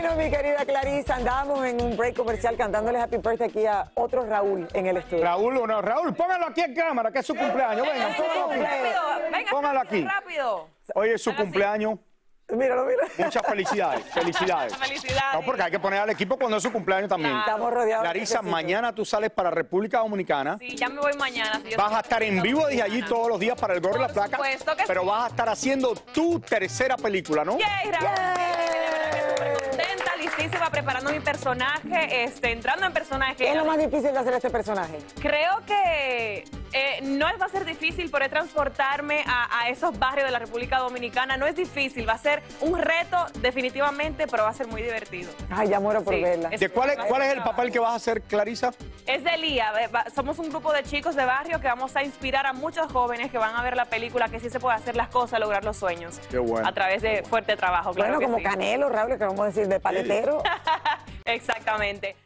Bueno, mi querida Clarisa, andamos en un break comercial cantándole Happy Birthday aquí a otro Raúl en el estudio. Raúl, no, Raúl, póngalo aquí en cámara, que es su cumpleaños. Venga, póngalo aquí. rápido. Venga, Póngalo aquí. rápido. Hoy es su cumpleaños. Míralo, mira. Muchas felicidades, felicidades. Felicidades. No, porque hay que poner al equipo cuando es su cumpleaños también. Estamos rodeados. de Clarisa, mañana tú sales para República Dominicana. Sí, ya me voy mañana. si Vas a estar en vivo desde allí todos los días para el gorro y la Por placa. supuesto que Pero sí. vas a estar haciendo tu tercera película, ¿no? Yay, listísima, preparando mi personaje, este, entrando en personaje. ¿Qué es lo más difícil de hacer este personaje? Creo que eh, no va a ser difícil poder transportarme a, a esos barrios de la República Dominicana. No es difícil, va a ser un reto definitivamente, pero va a ser muy divertido. Ay, ya muero por Sí, verla. es- ¿De cuál, es, ¿Cuál es el papel que vas a hacer, Clarisa? Es de Lía. eh, Somos un grupo de chicos de barrio que vamos a inspirar a muchos jóvenes que van a ver la película, que sí se puede hacer las cosas, lograr los sueños. Qué bueno. A través de fuerte trabajo, claro bueno, como sí. Canelo, Raúl, que vamos a decir de paletero. Exactamente.